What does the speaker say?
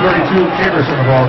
32, Anderson the ball.